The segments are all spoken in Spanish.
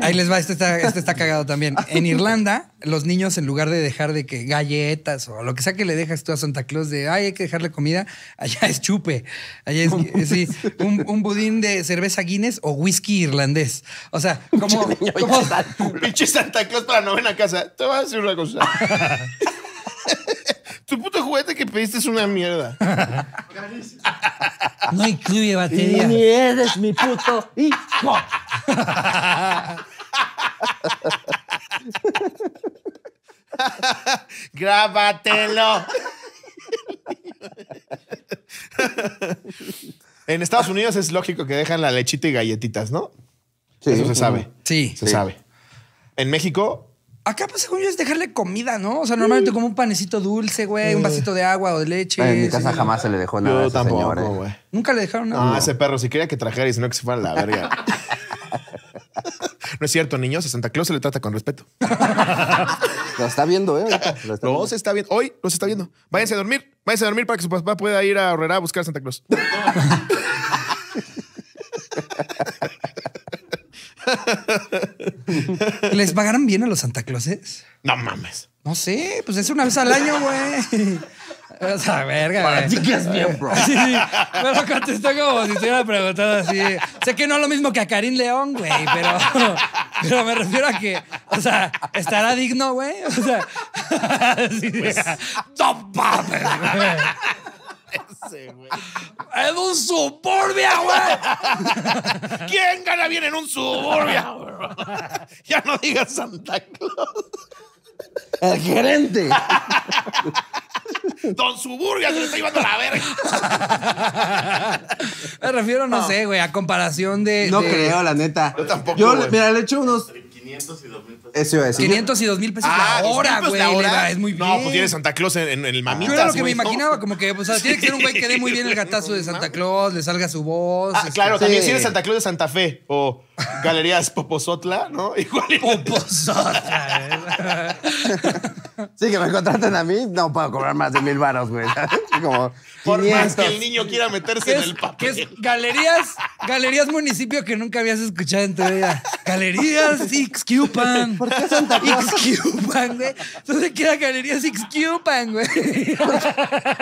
Ahí les va, este está, este está cagado también. En Irlanda, los niños, en lugar de dejar de que galletas o lo que sea que le dejas tú a Santa Claus de ay, hay que dejarle comida, allá es chupe. Allá es, sí, un, un budín de cerveza Guinness o whisky irlandés. O sea, como. como- Pinche Santa Claus para la novena casa. Te voy a decir una cosa. tu puto juguete que pediste es una mierda. no incluye batería. Ni eres mi puto hijo. Grábatelo. en Estados Unidos es lógico que dejan la lechita y galletitas, ¿no? Sí. Eso se sabe. Sí. Se sabe. En México, Acá, pues, según yo, es dejarle comida, ¿no? O sea, normalmente como un panecito dulce, güey, un vasito de agua o de leche. En mi sí. casa jamás se le dejó nada a yo ese tampoco, señor. eh. güey. Nunca le dejaron nada. No, ese perro, si quería que trajera y si no que se fuera a la verga. no es cierto, niños. A Santa Claus se le trata con respeto. Lo está viendo, ¿eh? Lo está Los viendo. está viendo. Hoy los está viendo. Váyanse a dormir. Váyanse a dormir para que su papá pueda ir a Horrera a buscar a Santa Claus. ¿Les pagarán bien a los Santa Clauses? No mames. No sé, pues es una vez al año, güey. O sea, verga, güey. Sí que es bien, bro. Sí, pero contestó como si estuviera preguntando así. Sé que no es lo mismo que a Karim León, güey, pero, pero me refiero a que, o sea, estará digno, güey. O sea, sí, ¡No mames, güey! ¡En un suburbia, güey! ¿Quién gana bien en un suburbio? ya no digas Santa Claus. El gerente. Don Suburbia se le está llevando la verga. Me refiero, no, sé, güey, a comparación de. No de creo, la neta. Yo tampoco, Yo, güey. mira, le echo unos. 500 y 2000 pesos. Eso iba a decir. 500 y 2 mil pesos Ah, la hora, ¿dos mil güey. Es muy bien. No, pues tiene Santa Claus en, en el mamitas. Yo era lo que me imaginaba, como que, o sea, tiene que ser un güey que dé muy bien el gatazo de Santa Claus, le salga su voz. Ah, este, claro, Sí. también si eres Santa Claus de Santa Fe o Galerías Popozotla, ¿no? Igual. Poposota. Sí, que me contraten a mí, no puedo cobrar más de mil varos, güey. Como Por más 500. que el niño quiera meterse ¿Qué en el qué papel. es galerías? Galerías municipio que nunca habías escuchado en tu vida. Galerías Ixcupan. ¿Por qué Santa Claus? Ixcupan, güey. ¿Dónde queda Galerías Ixcupan, güey?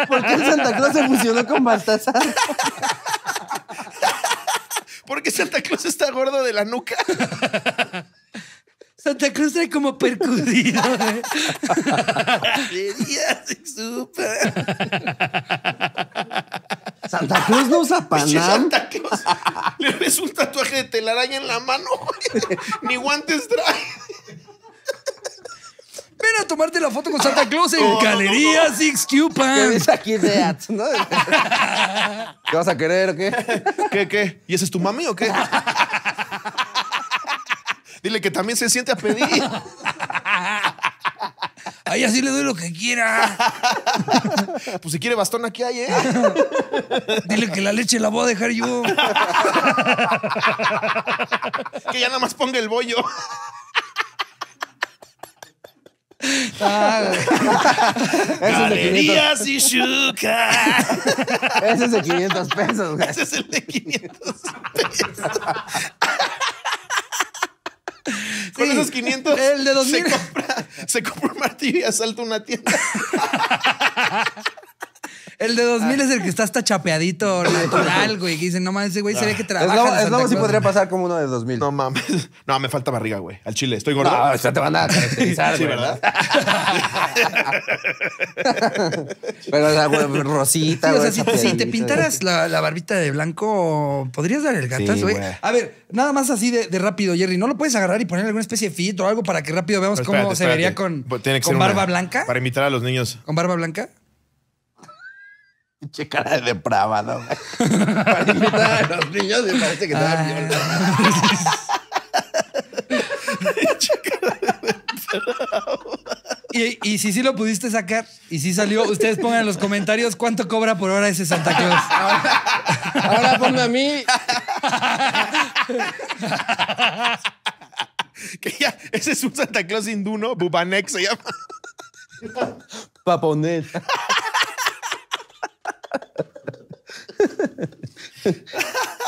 ¿Por qué Santa Claus se fusionó con Baltasar? Porque Santa Claus está gordo de la nuca. Santa Cruz trae como percudido, super. Santa Claus no usa Panam. Santa Claus. Le ves un tatuaje de telaraña en la mano. Ni guantes trae. Ven a tomarte la foto con Santa Claus en No, no, Galerías ¿Qué Ixcupan. dice aquí de no? ¿Qué vas a querer o qué? ¿Qué, qué? ¿Y ese es tu mami o qué? Dile que también se siente a pedir. Ahí así le doy lo que quiera. Pues si quiere bastón, aquí hay, ¿eh? Dile que la leche la voy a dejar yo. Que ya nada más ponga el bollo. Ah, güey. Ese es de 500, Galerías y Shuka. ese es de 500 pesos, güey. Ese es el de 500 pesos. Con esos 500 el de 2000. se compra, se compra un martillo y asalta una tienda. El de 2000 es el que está hasta chapeadito, natural, güey. Que dicen, no mames, ese güey se ve que trabaja. Es lobo, es lobo sí podría pasar como uno de 2000. No mames. No, me falta barriga, güey. Al chile, estoy gordo. No, ya te van a caracterizar, sí, güey. ¿verdad? Pero la güey, rosita, Sí, o sea, güey, si, te- si te pintaras la, la barbita de blanco, podrías dar el gatazo, Sí, güey. a ver, nada más así de, de rápido, Jerry. ¿No lo puedes agarrar y ponerle alguna especie de filtro o algo para que rápido veamos cómo espérate, se vería con, con barba una- blanca? Para invitar a los niños. ¿Con barba blanca? Pinche cara de depravado. Para invitar a los niños me parece que Ah. está bien. Y, y si sí lo pudiste sacar y si salió, ustedes pongan en los comentarios cuánto cobra por hora ese Santa Claus. Ahora ponme a mí. Que ya, ese es un Santa Claus hindú, ¿no? Bubanek se llama. Pa'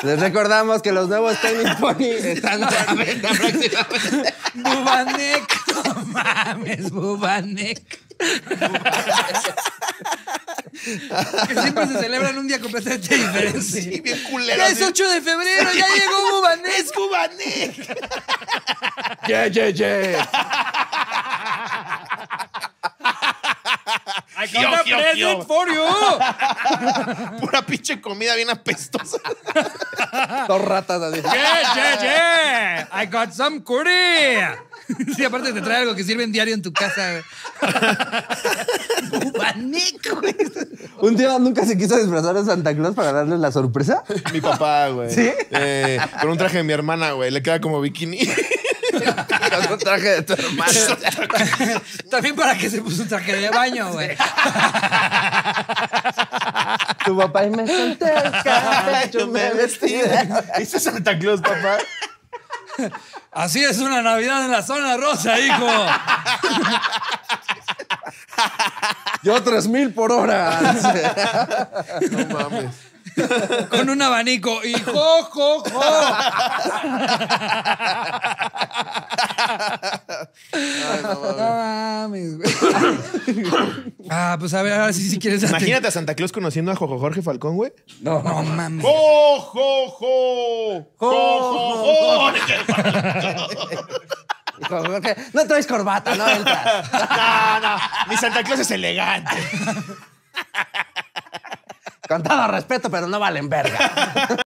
Les recordamos que los nuevos tenis Pony están a la venta próximamente. Bubanek. No mames, Bubanek. que siempre se celebran un día completamente diferente. Sí, bien culero. Ya es así. 8 de febrero, ya llegó Bubanek. ¡Es Cubanek! Yeah, yeah, yeah. I got a present for you. Pura pinche comida bien apestosa. Dos ratas así. Yeah, yeah, yeah. I got some curry. Sí, aparte te trae algo que sirven diario en tu casa. güey. Un tío nunca se quiso disfrazar de Santa Claus para darle la sorpresa. Mi papá, güey. ¿Sí? Eh, con un traje de mi hermana, güey. Le queda como bikini. Un traje de tu hermano. También para que se puso un traje de baño, güey. Tu papá y me solté el cabello, me vestí de... Ese es Santa Claus, papá. Así es una Navidad en la zona rosa, hijo. Yo tres mil por hora. No mames. Con un abanico. Y jo, jo, jo. No mames, güey. Ah, pues a ver, ahora sí, si quieres. Imagínate a Santa Claus conociendo a Jojo Jorge Falcón, güey. No, no mames. ¡Jo, jo, jo! ¡Jo, jo, Jorge! No traes corbata, no entras. No, no. Mi Santa Claus es elegante. Con todo respeto, pero no valen verga.